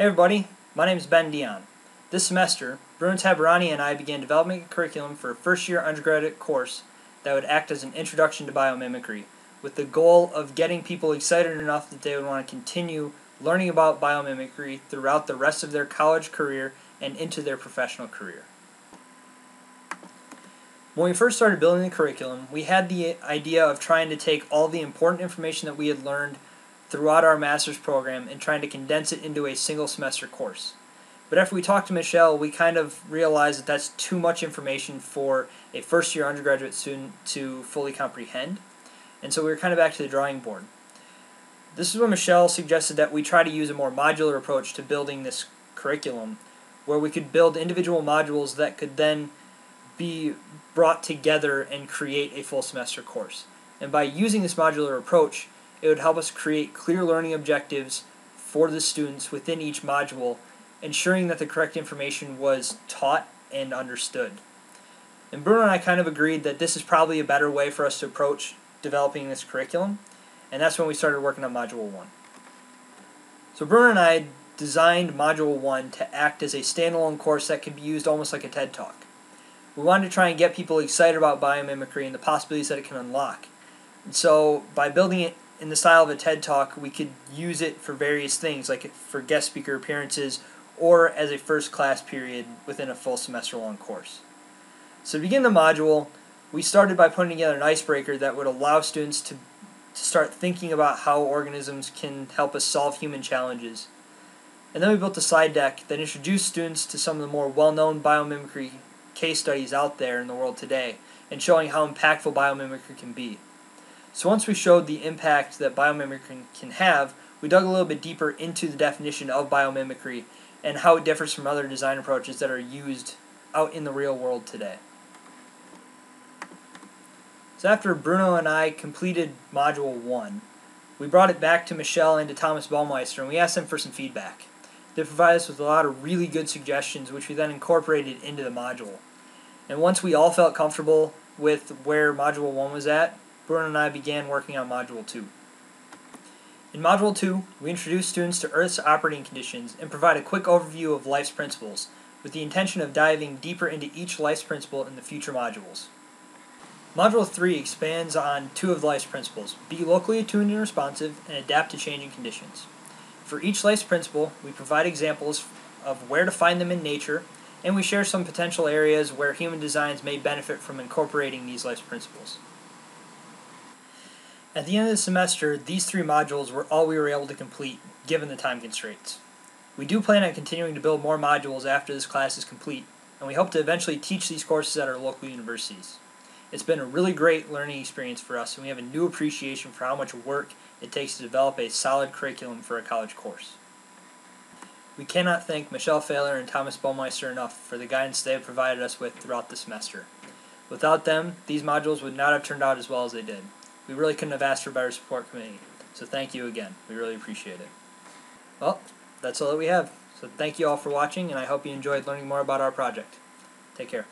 Hey everybody, my name is Ben Dion. This semester, Bruno Tabarani and I began developing a curriculum for a first year undergraduate course that would act as an introduction to biomimicry, with the goal of getting people excited enough that they would want to continue learning about biomimicry throughout the rest of their college career and into their professional career. When we first started building the curriculum, we had the idea of trying to take all the important information that we had learned throughout our master's program and trying to condense it into a single semester course. But after we talked to Michelle, we kind of realized that that's too much information for a first year undergraduate student to fully comprehend. And so we were kind of back to the drawing board. This is when Michelle suggested that we try to use a more modular approach to building this curriculum, where we could build individual modules that could then be brought together and create a full semester course. And by using this modular approach, it would help us create clear learning objectives for the students within each module, ensuring that the correct information was taught and understood. And Bruno and I kind of agreed that this is probably a better way for us to approach developing this curriculum, and that's when we started working on Module 1. So Bruno and I designed Module 1 to act as a standalone course that could be used almost like a TED Talk. We wanted to try and get people excited about biomimicry and the possibilities that it can unlock. And so by building it in the style of a TED Talk, we could use it for various things, like for guest speaker appearances or as a first class period within a full semester long course. So to begin the module, we started by putting together an icebreaker that would allow students to, to start thinking about how organisms can help us solve human challenges. And then we built a slide deck that introduced students to some of the more well-known biomimicry case studies out there in the world today and showing how impactful biomimicry can be. So once we showed the impact that biomimicry can have, we dug a little bit deeper into the definition of biomimicry and how it differs from other design approaches that are used out in the real world today. So after Bruno and I completed Module 1, we brought it back to Michelle and to Thomas Baumeister and we asked them for some feedback. They provided us with a lot of really good suggestions which we then incorporated into the module. And once we all felt comfortable with where Module 1 was at, Bruno and I began working on Module 2. In Module 2, we introduce students to Earth's operating conditions and provide a quick overview of life's principles, with the intention of diving deeper into each life's principle in the future modules. Module 3 expands on two of life's principles, be locally attuned and responsive, and adapt to changing conditions. For each life's principle, we provide examples of where to find them in nature, and we share some potential areas where human designs may benefit from incorporating these life's principles. At the end of the semester, these three modules were all we were able to complete, given the time constraints. We do plan on continuing to build more modules after this class is complete, and we hope to eventually teach these courses at our local universities. It's been a really great learning experience for us, and we have a new appreciation for how much work it takes to develop a solid curriculum for a college course. We cannot thank Michelle Fehler and Thomas Baumeister enough for the guidance they have provided us with throughout the semester. Without them, these modules would not have turned out as well as they did. We really couldn't have asked for a better support committee. So thank you again. We really appreciate it. Well, that's all that we have. So thank you all for watching, and I hope you enjoyed learning more about our project. Take care.